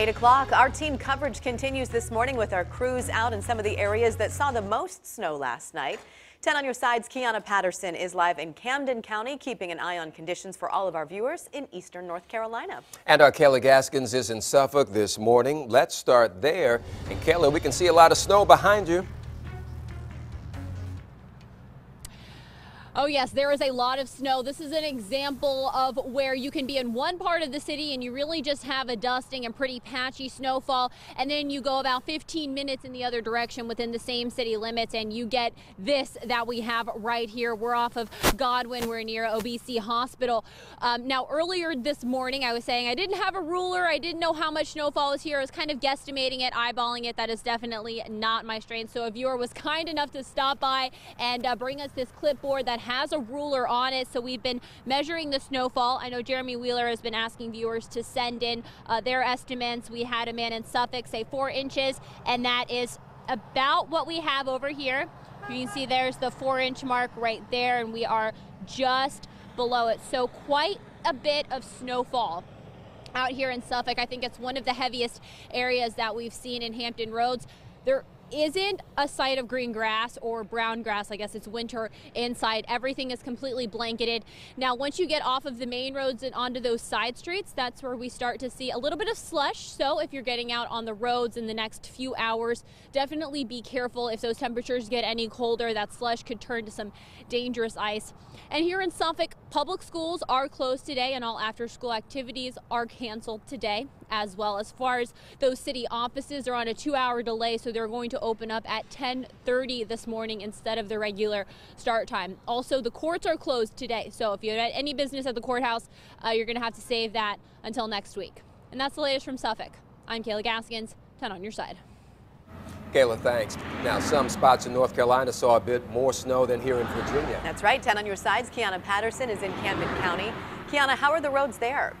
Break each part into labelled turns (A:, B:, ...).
A: 8 o'clock, our team coverage continues this morning with our crews out in some of the areas that saw the most snow last night. 10 on your sides, Kiana Patterson is live in Camden County, keeping an eye on conditions for all of our viewers in eastern North Carolina.
B: And our Kayla Gaskins is in Suffolk this morning. Let's start there. And Kayla, we can see a lot of snow behind you.
C: Oh yes, there is a lot of snow. This is an example of where you can be in one part of the city and you really just have a dusting and pretty patchy snowfall and then you go about 15 minutes in the other direction within the same city limits and you get this that we have right here. We're off of Godwin. We're near Obici Hospital. Um, now earlier this morning I was saying I didn't have a ruler. I didn't know how much snowfall was here. I was kind of guesstimating it, eyeballing it. That is definitely not my strength. So a viewer was kind enough to stop by and uh, bring us this clipboard that has a ruler on it. So we've been measuring the snowfall. I know Jeremy Wheeler has been asking viewers to send in uh, their estimates. We had a man in Suffolk say four inches, and that is about what we have over here. You can see there's the four inch mark right there, and we are just below it. So quite a bit of snowfall out here in Suffolk. I think it's one of the heaviest areas that we've seen in Hampton Roads. There isn't a sight of green grass or brown grass. I guess it's winter inside. Everything is completely blanketed. Now, once you get off of the main roads and onto those side streets, that's where we start to see a little bit of slush. So if you're getting out on the roads in the next few hours, definitely be careful. If those temperatures get any colder, that slush could turn to some dangerous ice. And here in Suffolk, public schools are closed today and all after school activities are canceled today as well. As far as those city offices are on a two hour delay, so they're going to open up at 10:30 this morning instead of the regular start time. Also, the courts are closed today, so if you had any business at the courthouse, uh, you're going to have to save that until next week. And that's the latest from Suffolk. I'm Kayla Gaskins, 10 on your side.
B: Kayla, thanks. Now, some spots in North Carolina saw a bit more snow than here in Virginia.
A: That's right. 10 on your sides. Kiana Patterson is in Camden County. Kiana, how are the roads there?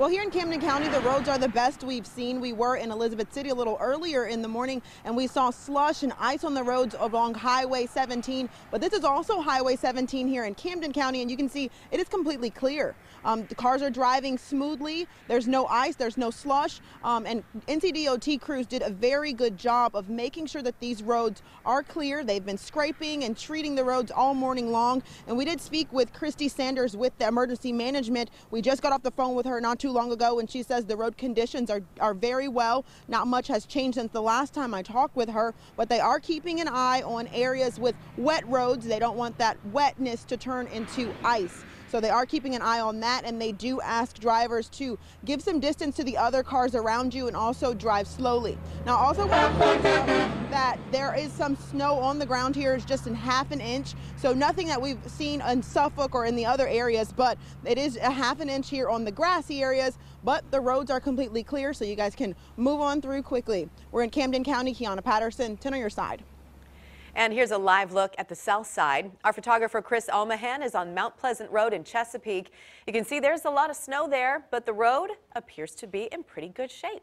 D: Well, here in Camden County, the roads are the best we've seen. We were in Elizabeth City a little earlier in the morning, and we saw slush and ice on the roads along Highway 17. But this is also Highway 17 here in Camden County, and you can see it is completely clear. Um, the cars are driving smoothly. There's no ice, there's no slush, um, and NCDOT crews did a very good job of making sure that these roads are clear. They've been scraping and treating the roads all morning long, and we did speak with Christy Sanders with the emergency management. We just got off the phone with her not too too long ago and she says the road conditions are, are very well. Not much has changed since the last time I talked with her, but they are keeping an eye on areas with wet roads. They don't want that wetness to turn into ice. So they are keeping an eye on that and they do ask drivers to give some distance to the other cars around you and also drive slowly. Now also that there is some snow on the ground here. It's just in half an inch. So nothing that we've seen in Suffolk or in the other areas, but it is a half an inch here on the grassy areas, but the roads are completely clear so you guys can move on through quickly. We're in Camden County, Kiana Patterson, 10 on your side.
A: And here's a live look at the south side. Our photographer Chris Omahan is on Mount Pleasant Road in Chesapeake. You can see there's a lot of snow there, but the road appears to be in pretty good shape.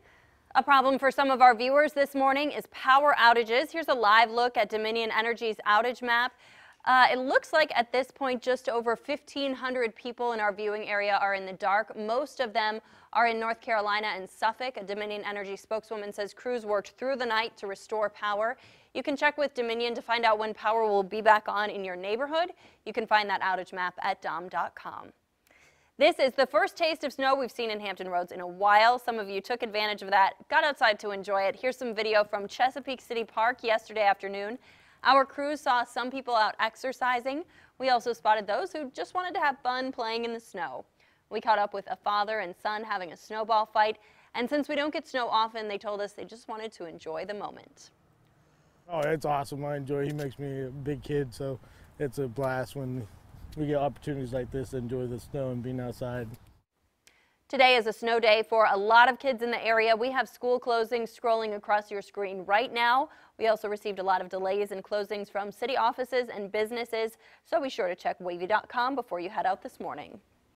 E: A problem for some of our viewers this morning is power outages. Here's a live look at Dominion Energy's outage map. Uh, it looks like at this point just over 1,500 people in our viewing area are in the dark. Most of them are in North Carolina and Suffolk. A Dominion Energy spokeswoman says crews worked through the night to restore power. You can check with Dominion to find out when power will be back on in your neighborhood. You can find that outage map at dom.com. This is the first taste of snow we've seen in Hampton Roads in a while. Some of you took advantage of that, got outside to enjoy it. Here's some video from Chesapeake City Park yesterday afternoon. Our crews saw some people out exercising. We also spotted those who just wanted to have fun playing in the snow. We caught up with a father and son having a snowball fight, and since we don't get snow often, they told us they just wanted to enjoy the moment.
F: Oh, it's awesome. I enjoy it. He makes me a big kid, so it's a blast when we get opportunities like this to enjoy the snow and being outside.
E: Today is a snow day for a lot of kids in the area. We have school closings scrolling across your screen right now. We also received a lot of delays and closings from city offices and businesses, so be sure to check wavy.com before you head out this morning.